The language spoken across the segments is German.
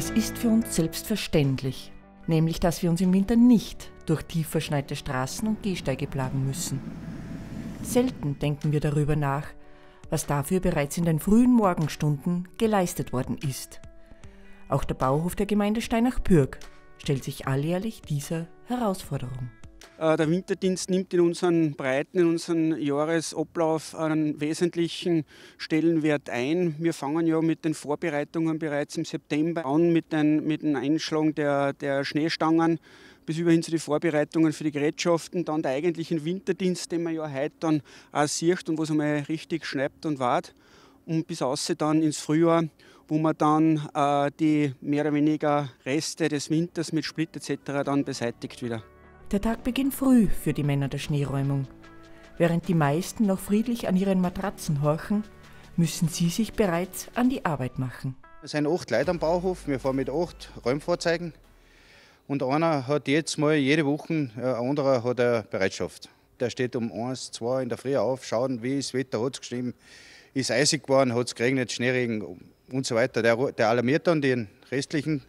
Es ist für uns selbstverständlich, nämlich dass wir uns im Winter nicht durch tief verschneite Straßen und Gehsteige plagen müssen. Selten denken wir darüber nach, was dafür bereits in den frühen Morgenstunden geleistet worden ist. Auch der Bauhof der Gemeinde Steinach-Pürg stellt sich alljährlich dieser Herausforderung. Äh, der Winterdienst nimmt in unseren Breiten, in unseren Jahresablauf einen wesentlichen Stellenwert ein. Wir fangen ja mit den Vorbereitungen bereits im September an, mit, den, mit dem Einschlagen der, der Schneestangen bis über hin zu den Vorbereitungen für die Gerätschaften, dann der eigentliche Winterdienst, den man ja heute dann auch sieht und wo es einmal richtig schneit und wart und bis außer dann ins Frühjahr, wo man dann äh, die mehr oder weniger Reste des Winters mit Split etc. dann beseitigt wieder. Der Tag beginnt früh für die Männer der Schneeräumung. Während die meisten noch friedlich an ihren Matratzen horchen, müssen sie sich bereits an die Arbeit machen. Es sind acht Leute am Bauhof, wir fahren mit acht Räumfahrzeugen. Und einer hat jetzt mal jede Woche, äh, ein anderer hat eine Bereitschaft. Der steht um eins, zwei in der Früh auf, schauen, wie das Wetter hat es geschrieben, ist eisig geworden, hat es geregnet, Schneeregen und so weiter. Der, der alarmiert dann den restlichen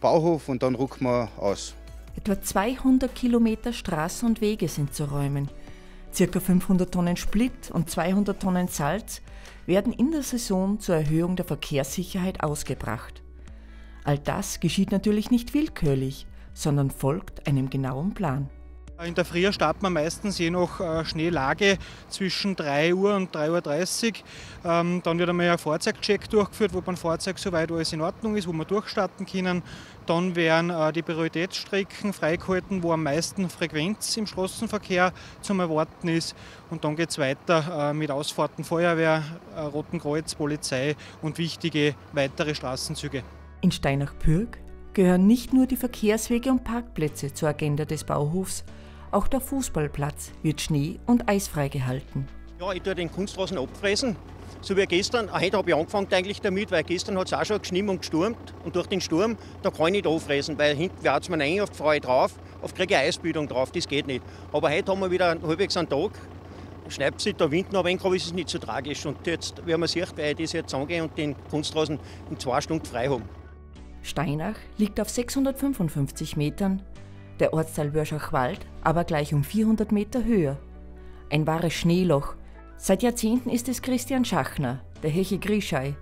Bauhof und dann rücken wir aus. Etwa 200 Kilometer Straßen und Wege sind zu räumen. Circa 500 Tonnen Split und 200 Tonnen Salz werden in der Saison zur Erhöhung der Verkehrssicherheit ausgebracht. All das geschieht natürlich nicht willkürlich, sondern folgt einem genauen Plan. In der Früh startet man meistens je nach äh, Schneelage zwischen 3 Uhr und 3.30 Uhr. Ähm, dann wird einmal ein Fahrzeugcheck durchgeführt, wo beim Fahrzeug soweit alles in Ordnung ist, wo wir durchstarten können. Dann werden äh, die Prioritätsstrecken freigehalten, wo am meisten Frequenz im Straßenverkehr zum Erwarten ist. Und dann geht es weiter äh, mit Ausfahrten Feuerwehr, Roten Kreuz, Polizei und wichtige weitere Straßenzüge. In Steinach-Pürg gehören nicht nur die Verkehrswege und Parkplätze zur Agenda des Bauhofs, auch der Fußballplatz wird schnee- und eisfrei gehalten. Ja, ich tue den Kunstrasen abfräsen. So wie gestern, heute habe ich angefangen eigentlich damit, weil gestern hat es auch schon geschnitten und gestürmt. Und durch den Sturm, da kann ich nicht anfräsen, weil hinten wird es mir rein, auf die Freude drauf, auf kriege ich Eisbildung drauf, das geht nicht. Aber heute haben wir wieder halbwegs einen Tag, schneidet sich der Wind noch ein wenig, aber ist es nicht so tragisch. Und jetzt, wie man sieht, werde ich das jetzt angehen und den Kunstrasen in zwei Stunden frei haben. Steinach liegt auf 655 Metern, der Ortsteil Wörschachwald aber gleich um 400 Meter höher. Ein wahres Schneeloch. Seit Jahrzehnten ist es Christian Schachner, der Heche Grischei,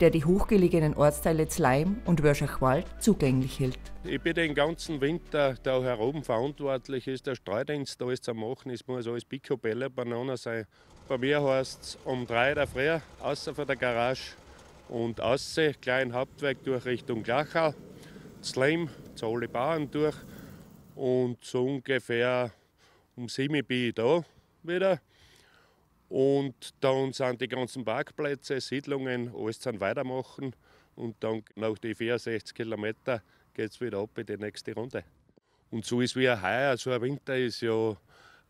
der die hochgelegenen Ortsteile Zleim und Wörschachwald zugänglich hält. Ich bin den ganzen Winter da heroben verantwortlich, ist der Streudienst alles zu machen, es muss alles Picobello Banane sein. Bei mir heißt es um drei der Früh, außer von der Garage, und außen kleinen Hauptweg durch Richtung Glachau, Slime, zu alle Bauern durch und so ungefähr um 7 bin ich da wieder. Und dann sind die ganzen Parkplätze, Siedlungen, alles zum Weitermachen. Und dann nach den 64 Kilometern geht es wieder ab in die nächste Runde. Und so ist wie ein heuer, so ein Winter ist ja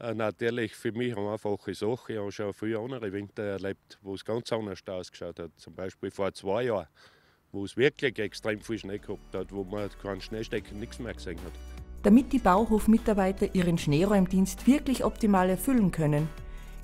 äh, natürlich für mich eine einfache Sache. Ich habe schon viele andere Winter erlebt, wo es ganz anders ausgeschaut hat. Zum Beispiel vor zwei Jahren, wo es wirklich extrem viel Schnee gehabt hat, wo man keinen Schneestecken, nichts mehr gesehen hat. Damit die Bauhofmitarbeiter ihren Schneeräumdienst wirklich optimal erfüllen können,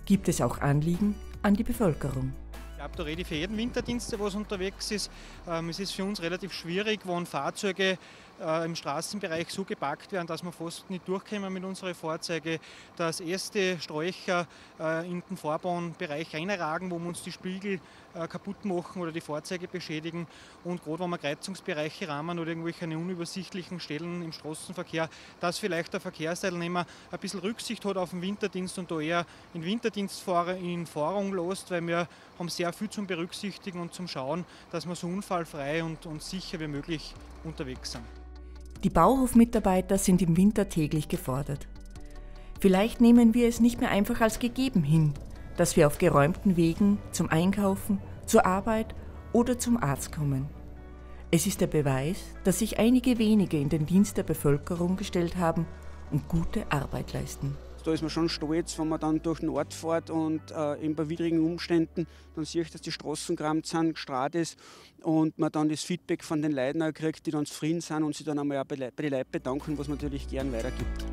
gibt es auch Anliegen an die Bevölkerung. Ich glaube, da rede ich für jeden Winterdienst, der was unterwegs ist. Ähm, es ist für uns relativ schwierig, wenn Fahrzeuge äh, im Straßenbereich so gepackt werden, dass wir fast nicht durchkommen mit unseren Fahrzeugen, dass erste Sträucher äh, in den Fahrbahnbereich reinragen, wo wir uns die Spiegel äh, kaputt machen oder die Fahrzeuge beschädigen. Und gerade wenn wir Kreuzungsbereiche rahmen oder irgendwelche unübersichtlichen Stellen im Straßenverkehr, dass vielleicht der Verkehrsteilnehmer ein bisschen Rücksicht hat auf den Winterdienst und da eher in Winterdienstfahrer in Fahrung lässt, weil wir haben sehr viel zum Berücksichtigen und zum Schauen, dass wir so unfallfrei und, und sicher wie möglich unterwegs sind. Die Bauhofmitarbeiter sind im Winter täglich gefordert. Vielleicht nehmen wir es nicht mehr einfach als gegeben hin, dass wir auf geräumten Wegen zum Einkaufen, zur Arbeit oder zum Arzt kommen. Es ist der Beweis, dass sich einige wenige in den Dienst der Bevölkerung gestellt haben und gute Arbeit leisten. Da ist man schon stolz, wenn man dann durch den Ort fährt und äh, eben bei widrigen Umständen dann sieht, dass die Straßen gerammt sind, gestrahlt ist und man dann das Feedback von den Leuten kriegt, die dann zufrieden sind und sich dann einmal auch bei den Leuten bedanken, was man natürlich gern weitergibt.